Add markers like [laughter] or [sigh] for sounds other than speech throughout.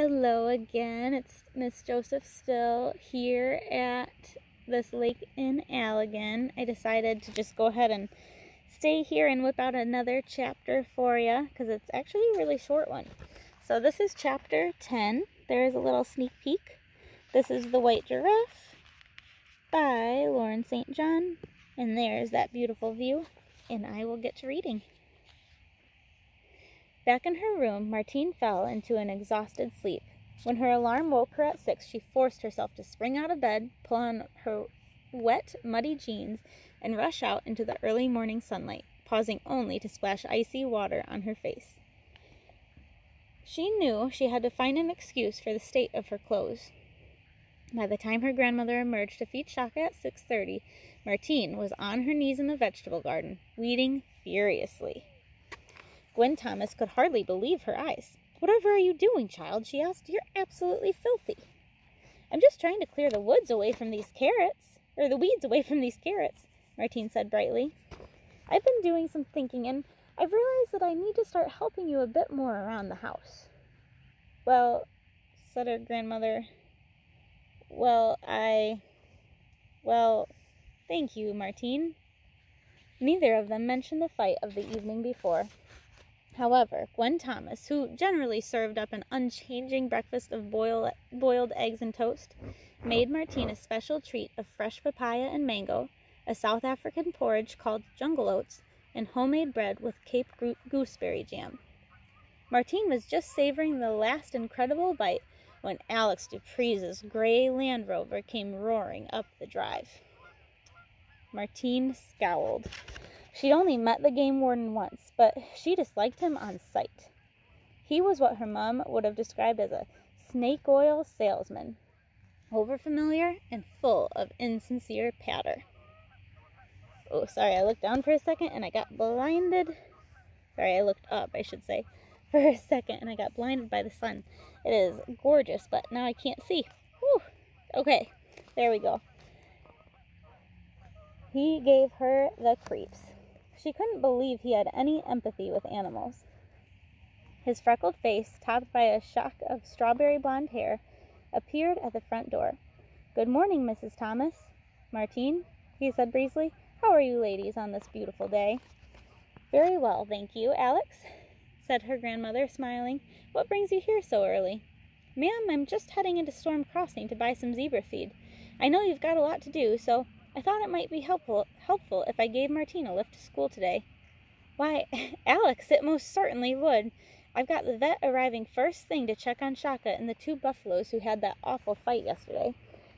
Hello again. It's Miss Joseph still here at this lake in Allegan. I decided to just go ahead and stay here and whip out another chapter for you because it's actually a really short one. So this is chapter 10. There is a little sneak peek. This is The White Giraffe by Lauren St. John. And there's that beautiful view. And I will get to reading. Back in her room, Martine fell into an exhausted sleep. When her alarm woke her at six, she forced herself to spring out of bed, pull on her wet, muddy jeans, and rush out into the early morning sunlight, pausing only to splash icy water on her face. She knew she had to find an excuse for the state of her clothes. By the time her grandmother emerged to feed Shaka at 6:30, Martine was on her knees in the vegetable garden, weeding furiously. Gwen Thomas could hardly believe her eyes. Whatever are you doing, child? she asked. You're absolutely filthy. I'm just trying to clear the woods away from these carrots, or the weeds away from these carrots, Martine said brightly. I've been doing some thinking, and I've realized that I need to start helping you a bit more around the house. Well, said her grandmother, well, I. Well, thank you, Martine. Neither of them mentioned the fight of the evening before. However, Gwen Thomas, who generally served up an unchanging breakfast of boil, boiled eggs and toast, made Martine a special treat of fresh papaya and mango, a South African porridge called jungle oats, and homemade bread with Cape gooseberry jam. Martine was just savoring the last incredible bite when Alex Dupree's gray Land Rover came roaring up the drive. Martine scowled. She'd only met the game warden once, but she disliked him on sight. He was what her mom would have described as a snake oil salesman, overfamiliar and full of insincere patter. Oh, sorry, I looked down for a second and I got blinded. Sorry, I looked up, I should say, [laughs] for a second and I got blinded by the sun. It is gorgeous, but now I can't see. Whew. Okay, there we go. He gave her the creeps. She couldn't believe he had any empathy with animals. His freckled face, topped by a shock of strawberry blonde hair, appeared at the front door. Good morning, Mrs. Thomas. Martine, he said breezily. How are you ladies on this beautiful day? Very well, thank you, Alex, said her grandmother, smiling. What brings you here so early? Ma'am, I'm just heading into Storm Crossing to buy some zebra feed. I know you've got a lot to do, so I thought it might be helpful helpful if I gave Martine a lift to school today. Why, [laughs] Alex, it most certainly would. I've got the vet arriving first thing to check on Shaka and the two buffaloes who had that awful fight yesterday,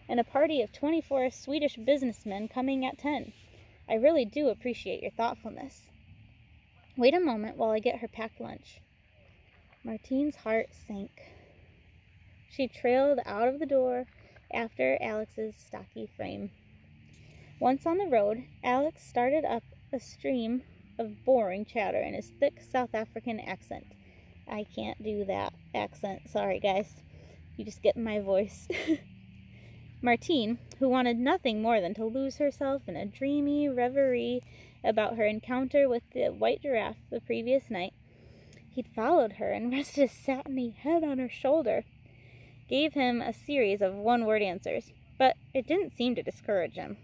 and a party of 24 Swedish businessmen coming at 10. I really do appreciate your thoughtfulness. Wait a moment while I get her packed lunch. Martine's heart sank. She trailed out of the door after Alex's stocky frame. Once on the road, Alex started up a stream of boring chatter in his thick South African accent. I can't do that accent. Sorry, guys. You just get my voice. [laughs] Martine, who wanted nothing more than to lose herself in a dreamy reverie about her encounter with the white giraffe the previous night, he'd followed her and [laughs] rested his satiny head on her shoulder, gave him a series of one word answers, but it didn't seem to discourage him.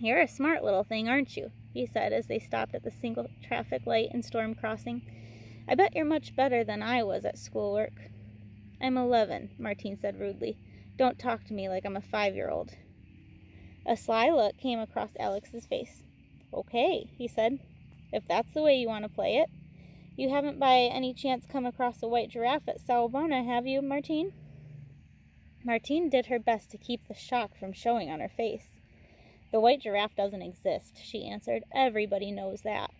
You're a smart little thing, aren't you? he said as they stopped at the single traffic light in Storm Crossing. I bet you're much better than I was at schoolwork. I'm eleven, Martine said rudely. Don't talk to me like I'm a five year old. A sly look came across Alex's face. Okay, he said, if that's the way you want to play it. You haven't by any chance come across a white giraffe at Sawubona, have you, Martine? Martine did her best to keep the shock from showing on her face. The white giraffe doesn't exist, she answered. Everybody knows that.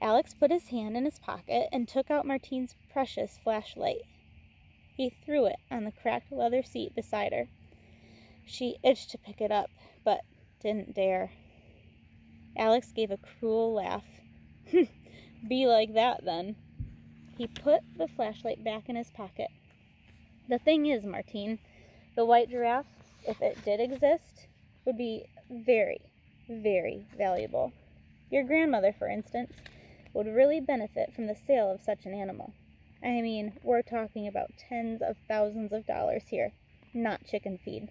Alex put his hand in his pocket and took out Martine's precious flashlight. He threw it on the cracked leather seat beside her. She itched to pick it up, but didn't dare. Alex gave a cruel laugh. [laughs] Be like that, then. He put the flashlight back in his pocket. The thing is, Martine, the white giraffe, if it did exist, would be very, very valuable. Your grandmother, for instance, would really benefit from the sale of such an animal. I mean, we're talking about tens of thousands of dollars here, not chicken feed.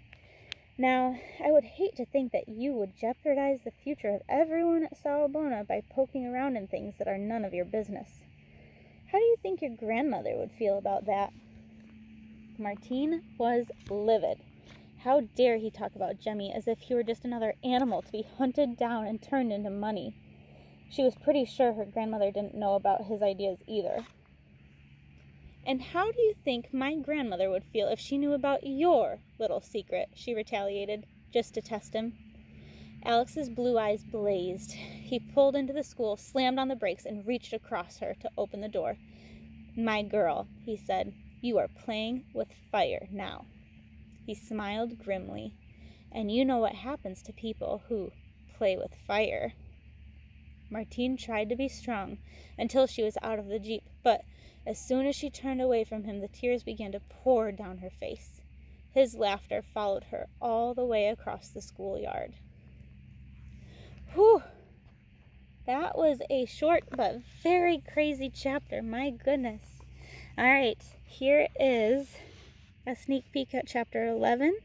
Now, I would hate to think that you would jeopardize the future of everyone at Sawubona by poking around in things that are none of your business. How do you think your grandmother would feel about that? Martine was livid. How dare he talk about Jemmy as if he were just another animal to be hunted down and turned into money? She was pretty sure her grandmother didn't know about his ideas either. And how do you think my grandmother would feel if she knew about your little secret? she retaliated, just to test him. Alex's blue eyes blazed. He pulled into the school, slammed on the brakes, and reached across her to open the door. My girl, he said, you are playing with fire now. He smiled grimly. And you know what happens to people who play with fire. Martine tried to be strong until she was out of the jeep, but as soon as she turned away from him, the tears began to pour down her face. His laughter followed her all the way across the schoolyard. Whew! That was a short but very crazy chapter. My goodness. All right, here is a sneak peek at chapter 11,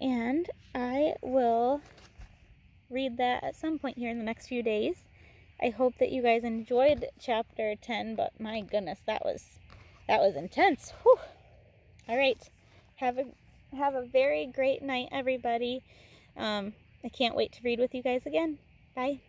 and I will read that at some point here in the next few days. I hope that you guys enjoyed chapter 10, but my goodness, that was that was intense. Whew. All right. Have a have a very great night everybody. Um, I can't wait to read with you guys again. Bye.